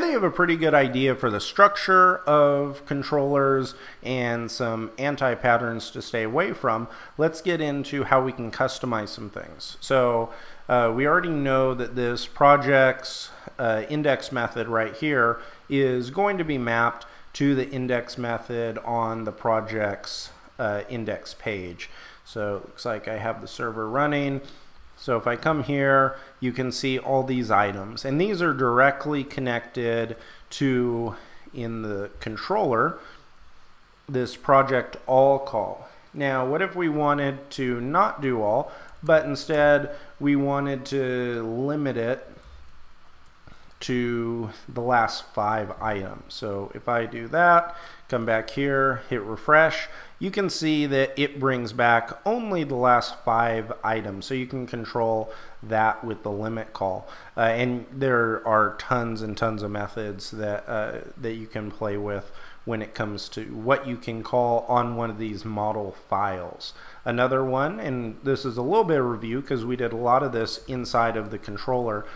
now you have a pretty good idea for the structure of controllers and some anti-patterns to stay away from, let's get into how we can customize some things. So uh, we already know that this project's uh, index method right here is going to be mapped to the index method on the project's uh, index page. So it looks like I have the server running. So if I come here, you can see all these items. And these are directly connected to, in the controller, this project all call. Now, what if we wanted to not do all, but instead we wanted to limit it to the last five items. So if I do that, come back here, hit refresh, you can see that it brings back only the last five items. So you can control that with the limit call. Uh, and there are tons and tons of methods that, uh, that you can play with when it comes to what you can call on one of these model files. Another one, and this is a little bit of review because we did a lot of this inside of the controller,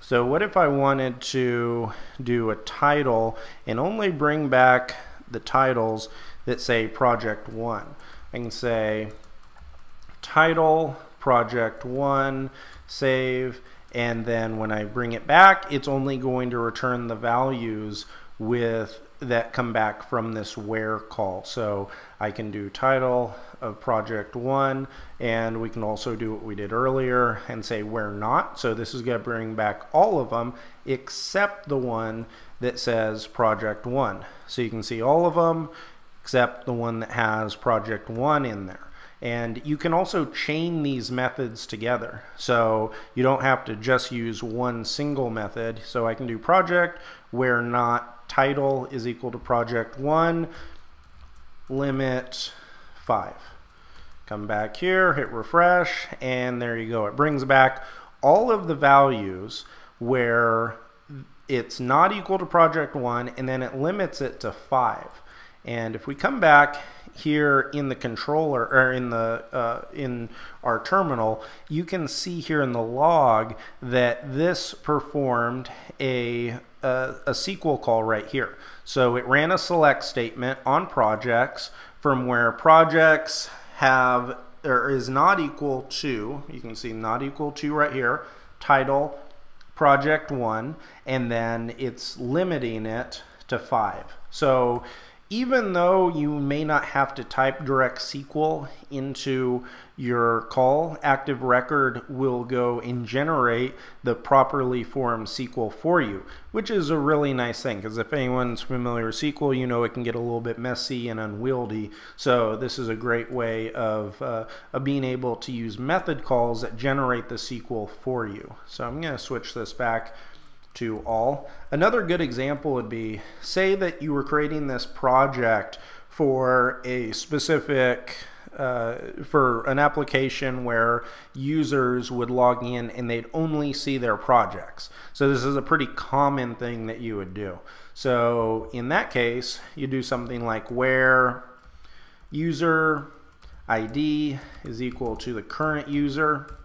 so what if I wanted to do a title and only bring back the titles that say project 1? I can say title project 1 save and then when I bring it back it's only going to return the values with that come back from this where call. So I can do title of project one and we can also do what we did earlier and say where not. So this is going to bring back all of them except the one that says project one. So you can see all of them except the one that has project one in there. And you can also chain these methods together. So you don't have to just use one single method. So I can do project where not title is equal to project one, limit five. Come back here, hit refresh, and there you go. It brings back all of the values where it's not equal to project one, and then it limits it to five. And if we come back here in the controller or in the uh, in our terminal, you can see here in the log that this performed a, a, a SQL call right here. So it ran a select statement on projects from where projects have or is not equal to, you can see not equal to right here, title project one, and then it's limiting it to five. So even though you may not have to type direct SQL into your call, Active Record will go and generate the properly formed SQL for you, which is a really nice thing because if anyone's familiar with SQL, you know it can get a little bit messy and unwieldy. So this is a great way of, uh, of being able to use method calls that generate the SQL for you. So I'm going to switch this back to all. Another good example would be, say that you were creating this project for a specific uh, for an application where users would log in and they'd only see their projects. So this is a pretty common thing that you would do. So in that case, you do something like where user ID is equal to the current user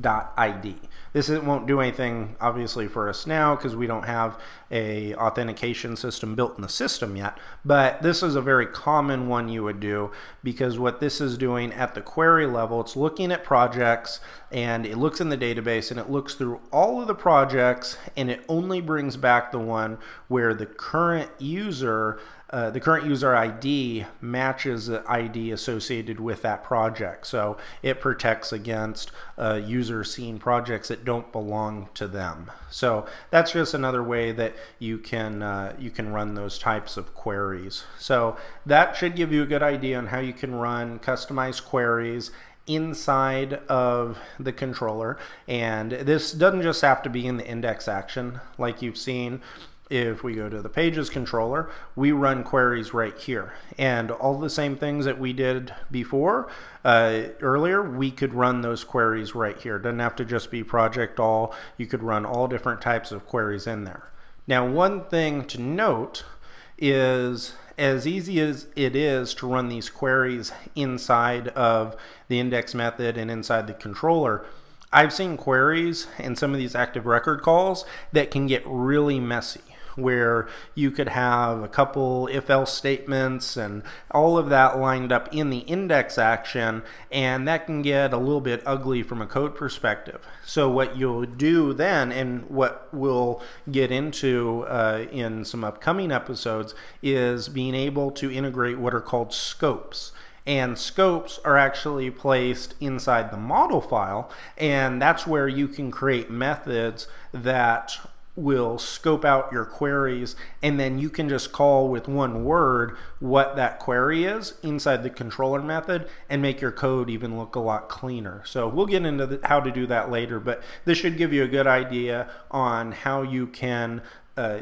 .id. This won't do anything obviously for us now because we don't have a authentication system built in the system yet, but this is a very common one you would do because what this is doing at the query level, it's looking at projects and it looks in the database and it looks through all of the projects and it only brings back the one where the current user uh, the current user ID matches the ID associated with that project. So it protects against uh, users seeing projects that don't belong to them. So that's just another way that you can uh, you can run those types of queries. So that should give you a good idea on how you can run customized queries inside of the controller and this doesn't just have to be in the index action like you've seen if we go to the pages controller, we run queries right here. And all the same things that we did before, uh, earlier, we could run those queries right here. It Doesn't have to just be project all. You could run all different types of queries in there. Now, one thing to note is as easy as it is to run these queries inside of the index method and inside the controller, I've seen queries and some of these active record calls that can get really messy where you could have a couple if else statements and all of that lined up in the index action, and that can get a little bit ugly from a code perspective. So, what you'll do then, and what we'll get into uh, in some upcoming episodes, is being able to integrate what are called scopes and scopes are actually placed inside the model file and that's where you can create methods that will scope out your queries and then you can just call with one word what that query is inside the controller method and make your code even look a lot cleaner. So we'll get into the, how to do that later, but this should give you a good idea on how you can uh,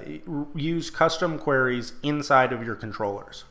use custom queries inside of your controllers.